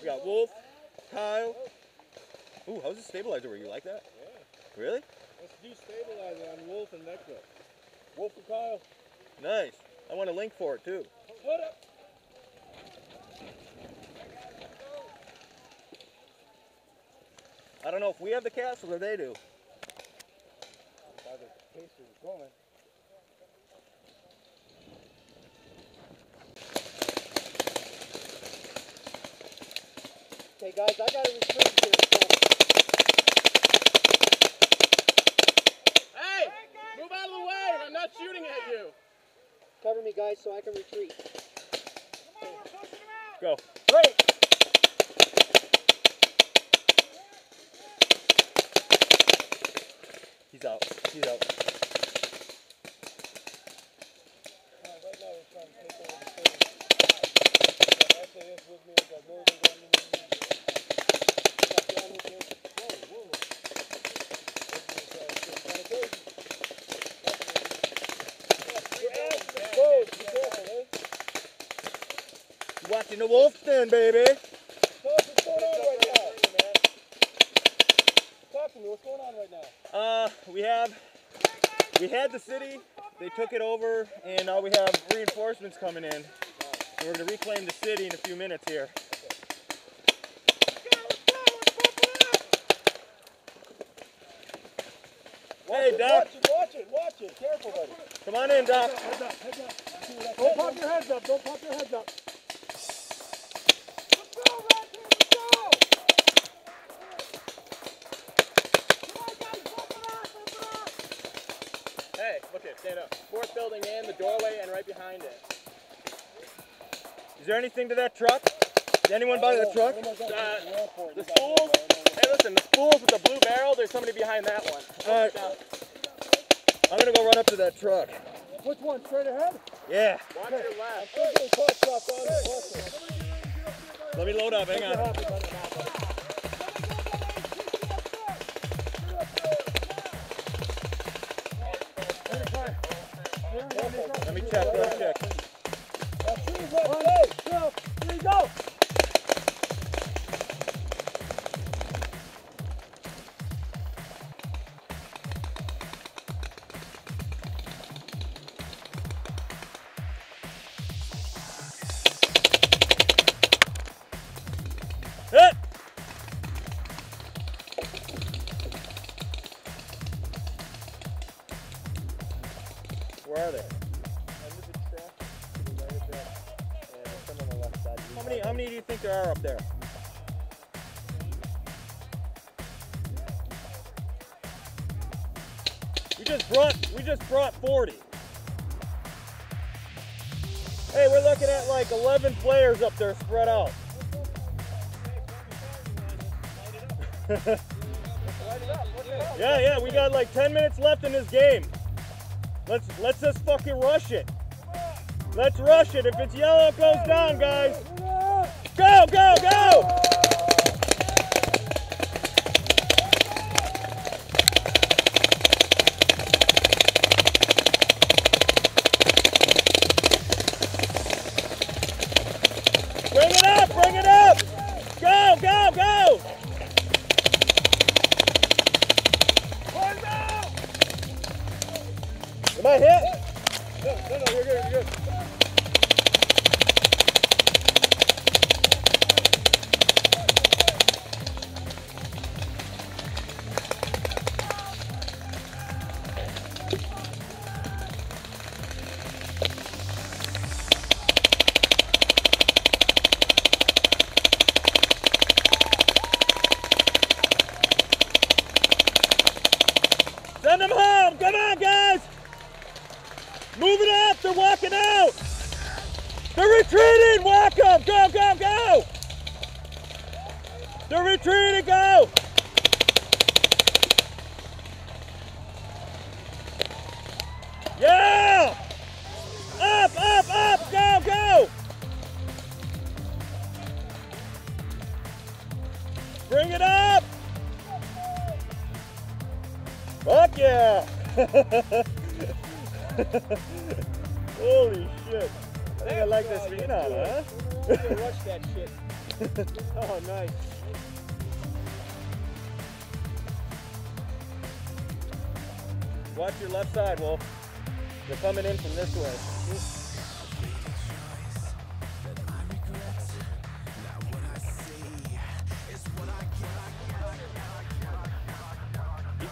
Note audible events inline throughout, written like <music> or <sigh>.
We got Wolf, Kyle. Ooh, how's the stabilizer work? You like that? Yeah. Really? Let's do stabilizer on Wolf and Necro. Wolf and Kyle. Nice. I want a link for it too. Put up. I don't know if we have the castle or they do. By the pace is going. Okay, guys, I got a retreat here. So Hey! Move out of the way! I'm not shooting at you! cover me, guys, so I can retreat. Go. Great. He's out. He's out. Alright, right now we're trying to take over the city. We got SAS with me, we got Northern going in with me. We got John with me. Whoa, whoa. Everything's, uh, getting kinda crazy. Your ass is exposed. Be careful, eh? Watching the wolf den, baby? What's going on right now. Talk to me, what's going on right now? Uh, we have, we had the city, they took it over, and now we have reinforcements coming in. And We're gonna reclaim the city in a few minutes here. Hey, Doc. Watch it, watch it, watch it. Careful, buddy. Come on in, Doc. Heads up, heads up. Don't pop your heads up, don't pop your heads up. Is there anything to that truck? Is anyone by the truck? My God, Uh, there's a ramp for it. The spools, hey listen, the spools with the blue barrel, there's somebody behind that one. All right, I'm gonna go run up to that truck. Which one? Straight ahead? Yeah, watch your left. I'm getting caught shots on it. Let me load up, hang on. happy about it now, buddy. Let me check, Where are they? How many, how many do you think there are up there? We just brought, we just brought 40. Hey, we're looking at like 11 players up there spread out. <laughs> yeah, yeah, we got like 10 minutes left in this game. Let's let's just fucking rush it. Let's rush it. If it's yellow, it goes down, guys. Go, go, go! Come on, guys! Move it up! They're walking out! They're retreating! Walk them! Go, go, go! They're retreating! Go! Yeah! Up, up, up! Go, go! Bring it up! Fuck yeah! <laughs> Holy shit. I think I like this Phenom, huh? Rush that shit. <laughs> oh, nice. Watch your left side, Wolf. They're coming in from this way.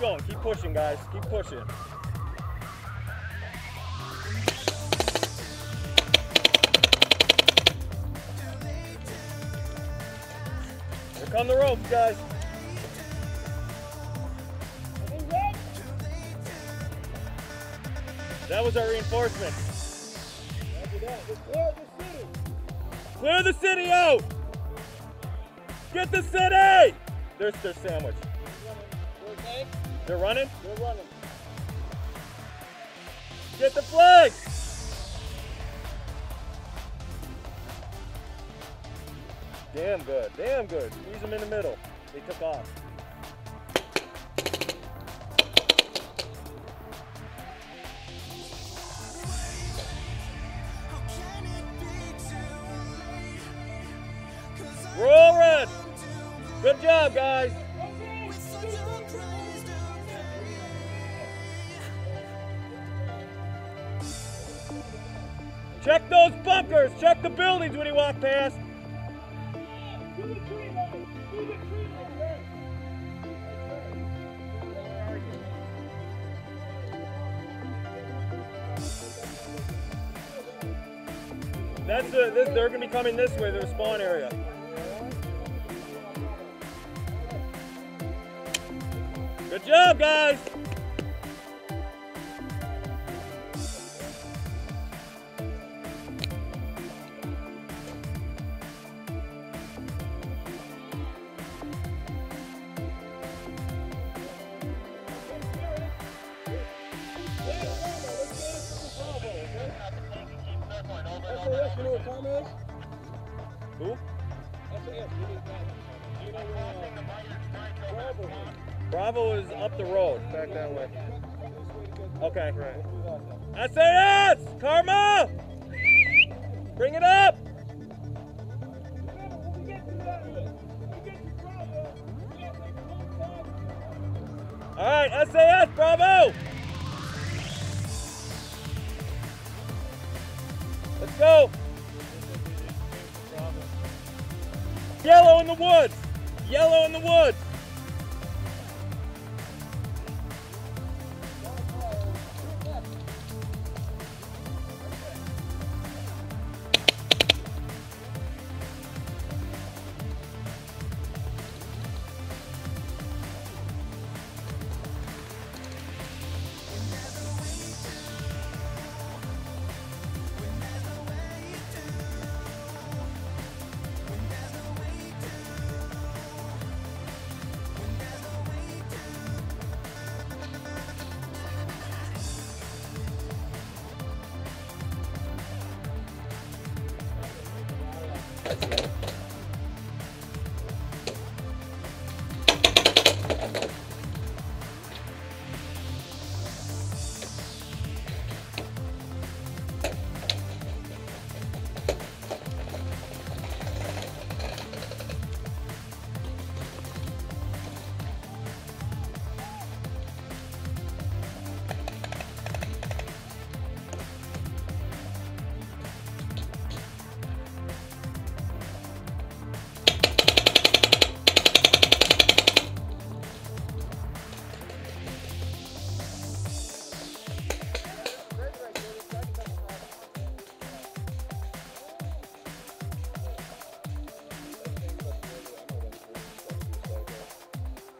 Going, keep pushing, guys. Keep pushing. Here come the ropes, guys. That was our reinforcement. Clear the city out! Get the city! There's their sandwich. They're running? They're running. Get the flag! Damn good, damn good. Squeeze them in the middle. They took off. Roll! Good job, guys! Check those bunkers! Check the buildings when you walk past! That's the, this, they're gonna be coming this way, their spawn area. Good job, guys! SAS, you know what time is? Who? SAS, you need that. You know where, Bravo is? Bravo is up the road, back that way. This way to get- Okay. Let's do that then. SAS! Karma! Bring it up! All right, SAS, Bravo! Go! Yellow in the woods! Yellow in the woods!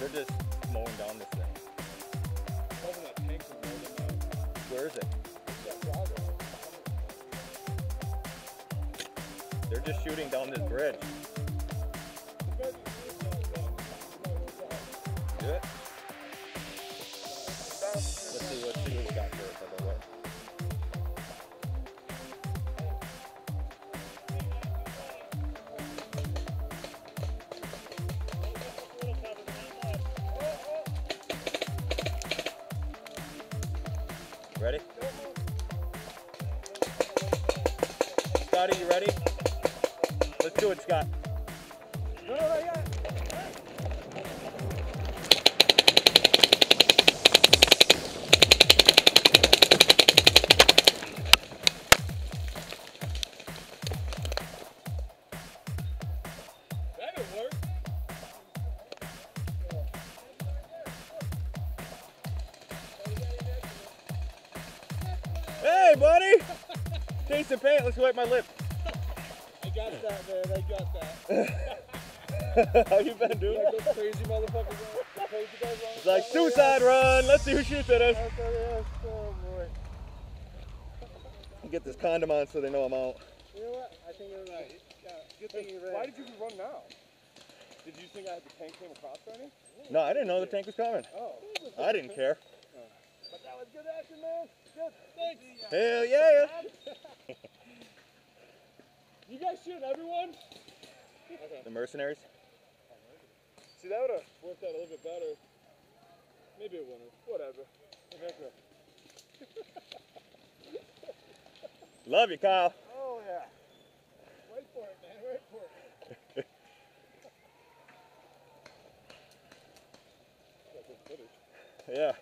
They're just mowing down this thing. Where is it? They're just shooting down this bridge. Ready? Scotty, you ready? Let's do it, Scott. Hey, buddy! Jason Paint, let's wipe my lip. I got that, man. I got that. <laughs> How you been, dude? Like those crazy motherfuckers. the crazy guys on It's like suicide run. Let's see who shoots at us. That's yes. Oh boy. Get this condom on so they know I'm out. You know what? I think you're right. Yeah, good thing you're. Why did you run now? Did you think I had the tank came across already? No, I didn't know the tank was coming. Oh. I didn't care. That was good action, man. Good. Thanks. Hell yeah! <laughs> You guys shooting everyone? The mercenaries. See, that would have worked out a little bit better. Maybe it wouldn't. Whatever. Okay. <laughs> Love you, Kyle. Oh yeah. Wait for it, man. Wait for it. <laughs> Yeah.